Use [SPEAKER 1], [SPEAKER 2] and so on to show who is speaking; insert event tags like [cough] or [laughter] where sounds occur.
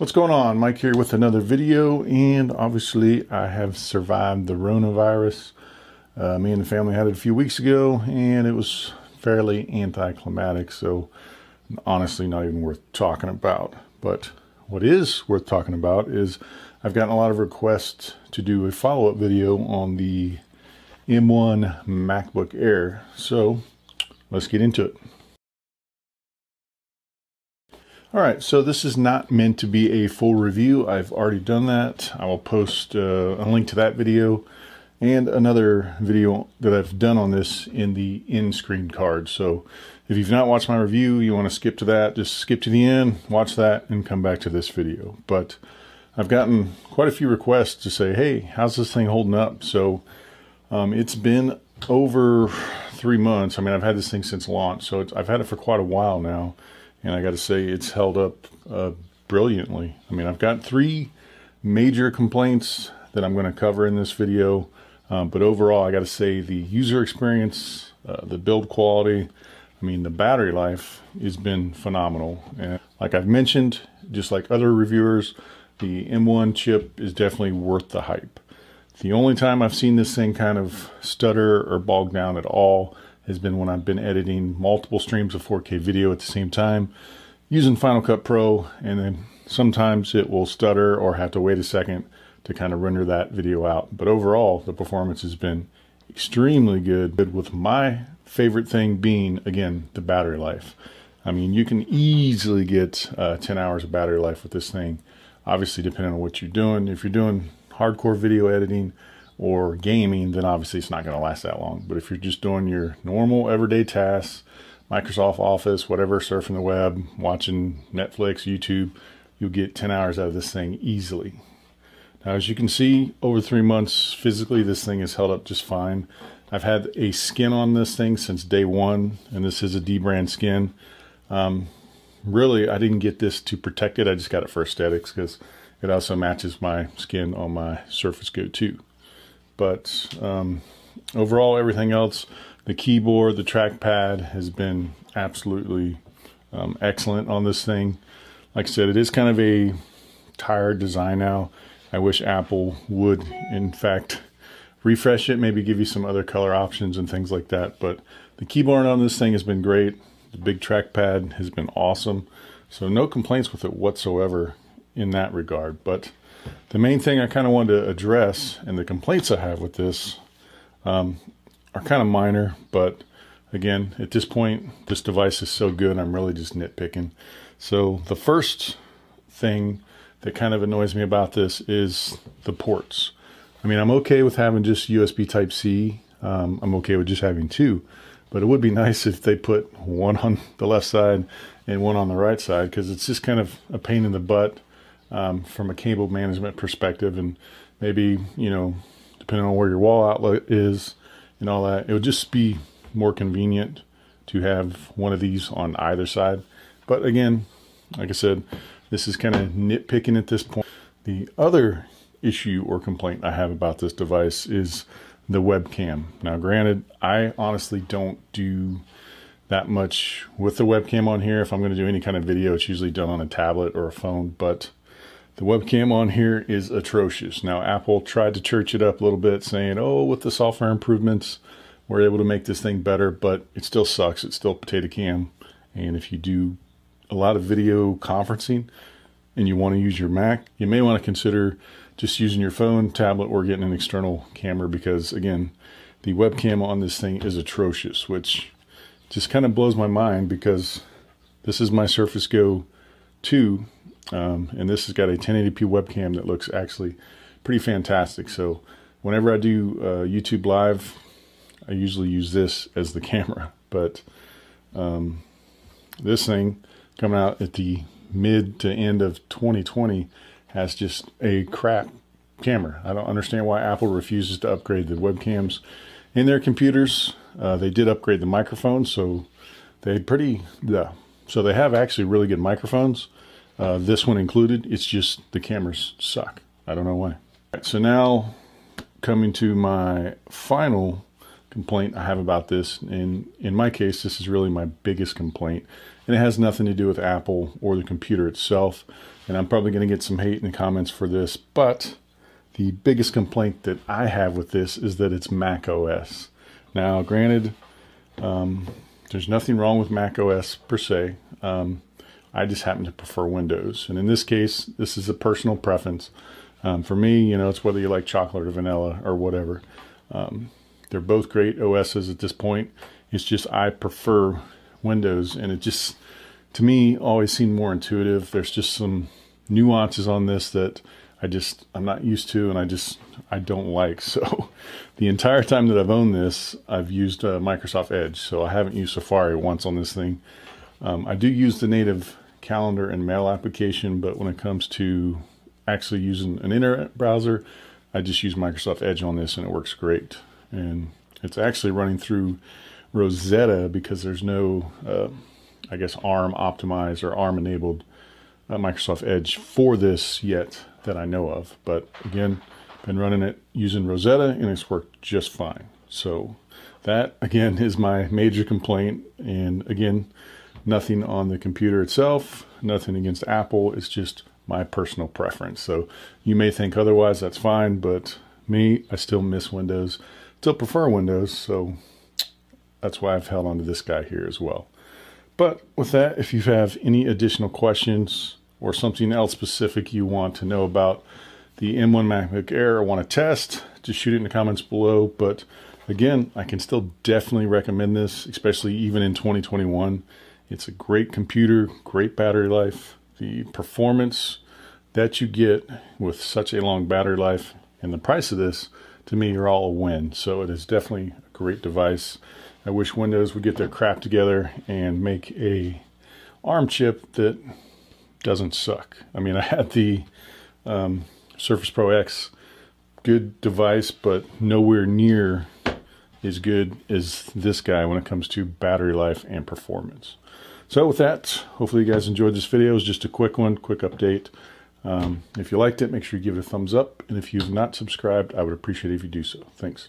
[SPEAKER 1] What's going on? Mike here with another video, and obviously I have survived the coronavirus. Uh, me and the family had it a few weeks ago, and it was fairly anticlimactic, so honestly not even worth talking about. But what is worth talking about is I've gotten a lot of requests to do a follow-up video on the M1 MacBook Air, so let's get into it. All right, so this is not meant to be a full review. I've already done that. I will post uh, a link to that video and another video that I've done on this in the end screen card. So if you've not watched my review, you want to skip to that, just skip to the end, watch that, and come back to this video. But I've gotten quite a few requests to say, hey, how's this thing holding up? So um, it's been over three months. I mean, I've had this thing since launch, so I've had it for quite a while now and I got to say it's held up uh, brilliantly. I mean, I've got three major complaints that I'm going to cover in this video, um, but overall, I got to say the user experience, uh, the build quality, I mean, the battery life has been phenomenal. And like I've mentioned, just like other reviewers, the M1 chip is definitely worth the hype. The only time I've seen this thing kind of stutter or bog down at all has been when I've been editing multiple streams of 4K video at the same time using Final Cut Pro, and then sometimes it will stutter or have to wait a second to kind of render that video out. But overall, the performance has been extremely good, with my favorite thing being, again, the battery life. I mean, you can easily get uh, 10 hours of battery life with this thing, obviously, depending on what you're doing. If you're doing hardcore video editing, or gaming, then obviously it's not going to last that long. But if you're just doing your normal everyday tasks, Microsoft Office, whatever, surfing the web, watching Netflix, YouTube, you'll get 10 hours out of this thing easily. Now, as you can see, over three months, physically, this thing has held up just fine. I've had a skin on this thing since day one, and this is a dbrand skin. Um, really, I didn't get this to protect it. I just got it for aesthetics because it also matches my skin on my Surface Go 2. But um, overall, everything else, the keyboard, the trackpad has been absolutely um, excellent on this thing. Like I said, it is kind of a tired design now. I wish Apple would, in fact, refresh it, maybe give you some other color options and things like that. But the keyboard on this thing has been great. The big trackpad has been awesome. So no complaints with it whatsoever in that regard. But the main thing I kind of wanted to address and the complaints I have with this um, are kind of minor, but again, at this point, this device is so good, I'm really just nitpicking. So the first thing that kind of annoys me about this is the ports. I mean, I'm okay with having just USB Type C. Um, I'm okay with just having two, but it would be [laughs] nice if they put one on the left side and one on the right side because it's just kind of a pain in the butt um, from a cable management perspective, and maybe you know, depending on where your wall outlet is and all that, it would just be more convenient to have one of these on either side. But again, like I said, this is kind of nitpicking at this point. The other issue or complaint I have about this device is the webcam. Now, granted, I honestly don't do that much with the webcam on here. If I'm going to do any kind of video, it's usually done on a tablet or a phone, but the webcam on here is atrocious. Now, Apple tried to church it up a little bit, saying, oh, with the software improvements, we're able to make this thing better, but it still sucks. It's still potato cam. And if you do a lot of video conferencing and you want to use your Mac, you may want to consider just using your phone, tablet, or getting an external camera because, again, the webcam on this thing is atrocious, which just kind of blows my mind because this is my Surface Go 2 um, and this has got a 1080p webcam that looks actually pretty fantastic. So whenever I do uh, YouTube Live, I usually use this as the [laughs] camera. But um, this thing coming out at the mid to end of 2020 has just a crap camera. I don't understand why Apple refuses to upgrade the webcams in their computers. Uh, they did upgrade the microphone, so they pretty yeah. So they have actually really good microphones. Uh, this one included. It's just the cameras suck. I don't know why. Right, so now coming to my final complaint I have about this. And in my case, this is really my biggest complaint. And it has nothing to do with Apple or the computer itself. And I'm probably going to get some hate in the comments for this. But the biggest complaint that I have with this is that it's Mac OS. Now, granted, um, there's nothing wrong with Mac OS per se. Um, I just happen to prefer Windows. And in this case, this is a personal preference. Um, for me, you know, it's whether you like chocolate or vanilla or whatever. Um, they're both great OSs at this point. It's just I prefer Windows, and it just to me always seemed more intuitive. There's just some nuances on this that I just I'm not used to, and I just I don't like. [laughs] So the entire time that I've owned this, I've used uh, Microsoft Edge. So I haven't used Safari once on this thing. Um, I do use the native calendar and mail application, but when it comes to actually using an internet browser, I just use Microsoft Edge on this, and it works great and it's actually running through Rosetta because there's no, uh, I guess, ARM optimized or ARM enabled uh, Microsoft Edge for this yet that I know of. But again, been running it using Rosetta and it's worked just fine. So that again is my major complaint. And again, nothing on the computer itself, nothing against Apple. It's just my personal preference. So you may think otherwise, that's fine. But me, I still miss Windows still prefer Windows, so that's why I've held on to this guy here as well. But with that, if you have any additional questions or something else specific you want to know about the M1 MacBook Air or want to test, just shoot it in the comments below. But again, I can still definitely recommend this, especially even in 2021. It's a great computer, great battery life. The performance that you get with such a long battery life and the price of this to me are all a win. So it is definitely a great device. I wish Windows would get their crap together and make a ARM chip that doesn't suck. I mean, [laughs] I had the um, Surface Pro X, good device, but nowhere near as good as this guy when it comes to battery life and performance. So with that, hopefully you guys enjoyed this video. It was just a quick one, quick update. Um, if you liked it, make sure you give it a thumbs up. And if you've not subscribed, I would appreciate it if you do so. Thanks.